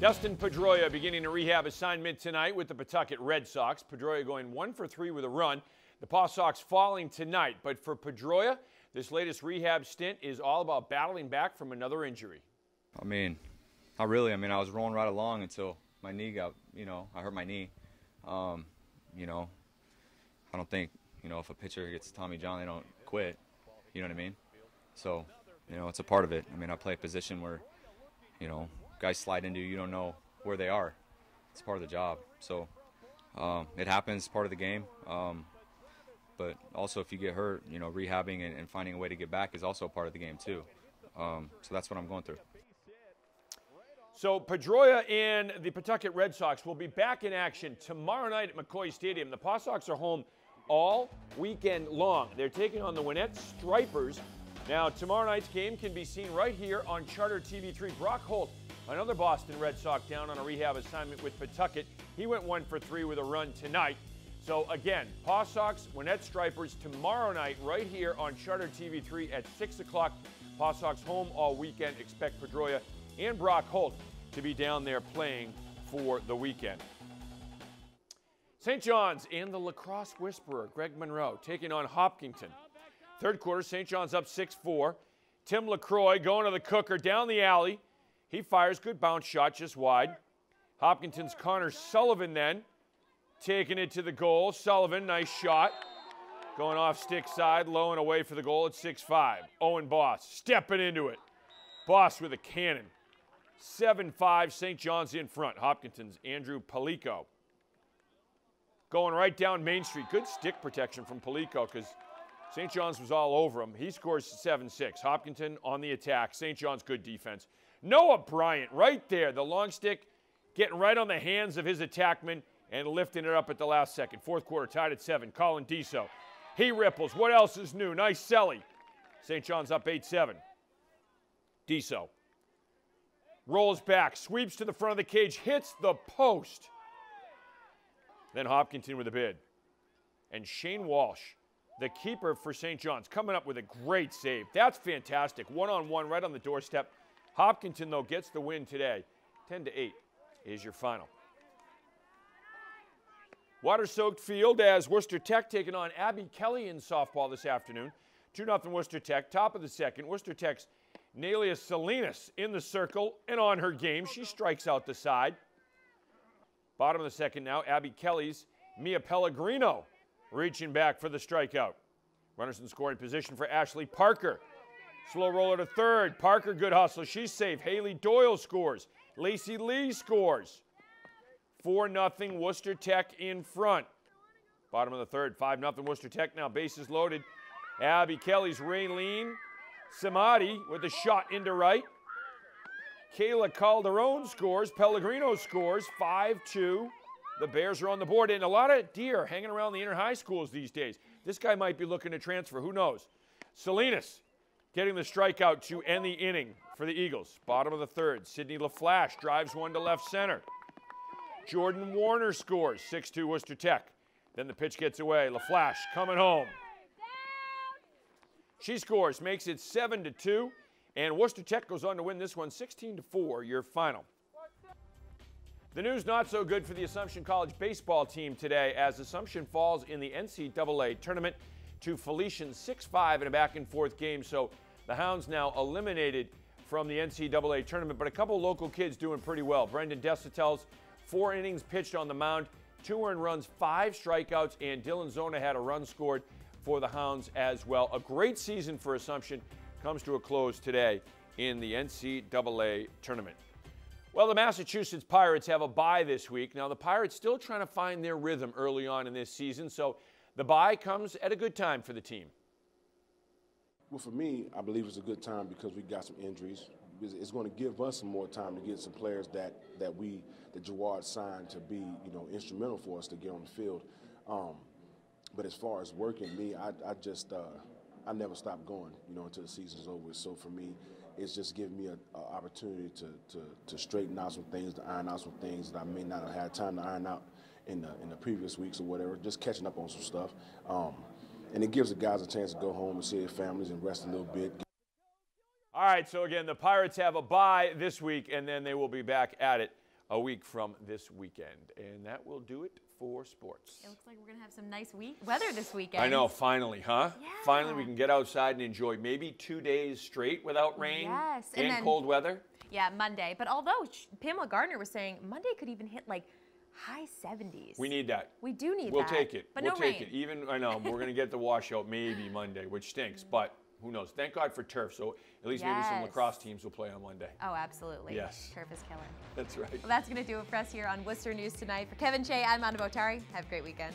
Dustin Pedroia beginning a rehab assignment tonight with the Pawtucket Red Sox. Pedroia going one for three with a run. The Paw Sox falling tonight, but for Pedroia, this latest rehab stint is all about battling back from another injury. I mean, not really. I mean, I was rolling right along until my knee got, you know, I hurt my knee. Um, you know, I don't think, you know, if a pitcher gets Tommy John, they don't quit. You know what I mean? So, you know, it's a part of it. I mean, I play a position where, you know, guys slide into you, don't know where they are. It's part of the job. So, um, it happens, part of the game. Um, but also, if you get hurt, you know, rehabbing and, and, finding a way to get back is also part of the game too. Um, so that's what I'm going through. So Pedroia and the Pawtucket Red Sox will be back in action tomorrow night at McCoy Stadium. The Paw Sox are home all weekend long. They're taking on the Gwinnett Stripers. Now, tomorrow night's game can be seen right here on Charter TV3. Brock Holt, another Boston Red Sox down on a rehab assignment with Pawtucket. He went one for three with a run tonight. So again, Paw Sox, Gwinnett Stripers tomorrow night right here on Charter TV3 at 6 o'clock. Paw Sox home all weekend. Expect Pedroia and Brock Holt to be down there playing for the weekend. St. John's and the lacrosse whisperer, Greg Monroe, taking on Hopkinton. Third quarter, St. John's up 6 4. Tim LaCroix going to the cooker down the alley. He fires good bounce shot just wide. Hopkinton's Connor Sullivan then taking it to the goal. Sullivan, nice shot. Going off stick side, low and away for the goal at 6 5. Owen Boss stepping into it. Boss with a cannon. 7 5, St. John's in front. Hopkinton's Andrew Palico. Going right down Main Street. Good stick protection from Palico because St. John's was all over him. He scores 7 6. Hopkinton on the attack. St. John's good defense. Noah Bryant right there. The long stick getting right on the hands of his attackman and lifting it up at the last second. Fourth quarter tied at 7. Colin Deso. He ripples. What else is new? Nice Selly. St. John's up 8 7. Deso rolls back, sweeps to the front of the cage, hits the post. Then Hopkinton with a bid. And Shane Walsh, the keeper for St. John's, coming up with a great save. That's fantastic. One on one right on the doorstep. Hopkinton, though, gets the win today. 10 to 8 is your final. Water soaked field as Worcester Tech taking on Abby Kelley in softball this afternoon. 2 0 Worcester Tech, top of the second. Worcester Tech's Nelia Salinas in the circle and on her game. She strikes out the side. Bottom of the second now, Abby Kelley's Mia Pellegrino reaching back for the strikeout. Runners in scoring position for Ashley Parker. Slow roller to third. Parker, good hustle. She's safe. Haley Doyle scores. Lacey Lee scores. 4 0 Worcester Tech in front. Bottom of the third, 5 0 Worcester Tech now. Bases loaded. Abby Kelley's Raylene Samadi with a shot into right. Kayla Calderon scores. Pellegrino scores 5 2. The Bears are on the board, and a lot of deer hanging around the inner high schools these days. This guy might be looking to transfer. Who knows? Salinas getting the strikeout to end the inning for the Eagles. Bottom of the third. Sydney LaFlash drives one to left center. Jordan Warner scores 6 2 Worcester Tech. Then the pitch gets away. LaFlash coming home. She scores, makes it 7 to 2, and Worcester Tech goes on to win this one 16 to 4, your final. The news not so good for the Assumption College baseball team today as Assumption falls in the NCAA tournament to Felician 6-5 in a back and forth game. So the Hounds now eliminated from the NCAA tournament, but a couple local kids doing pretty well. Brendan Desautel's four innings pitched on the mound, two earned runs, five strikeouts, and Dylan Zona had a run scored for the Hounds as well. A great season for Assumption comes to a close today in the NCAA tournament. Well, the Massachusetts Pirates have a bye this week. Now, the Pirates still trying to find their rhythm early on in this season, so the bye comes at a good time for the team. Well, for me, I believe it's a good time because we got some injuries. It's going to give us some more time to get some players that that we that Gerard signed to be, you know, instrumental for us to get on the field. Um, but as far as working me, I, I just uh, I never stop going, you know, until the season's over. So for me, it's just giving me an opportunity to, to, to straighten out some things, to iron out some things that I may not have had time to iron out in the in the previous weeks or whatever. Just catching up on some stuff, um, and it gives the guys a chance to go home and see their families and rest a little bit. All right. So again, the Pirates have a bye this week, and then they will be back at it a week from this weekend. And that will do it for sports. It looks like we're gonna have some nice week weather this weekend. I know, finally, huh? Finally, we can get outside and enjoy maybe two days straight without rain Yes, and, and then- cold weather. Yeah, Monday. But although Pamela Gardner was saying Monday could even hit like high 70s. We need that. We do need that. We'll take it. But we'll no take rain. it. Even I know we're gonna get the washout maybe Monday, which stinks, mm. but who knows? Thank God for turf. So at least maybe some lacrosse teams will play on Monday. Oh, absolutely. Yes. Turf is killer. That's right. Well, that's going to do it for us here on Worcester News tonight. For Kevin Shea, I'm Anna Botari. Have a great weekend.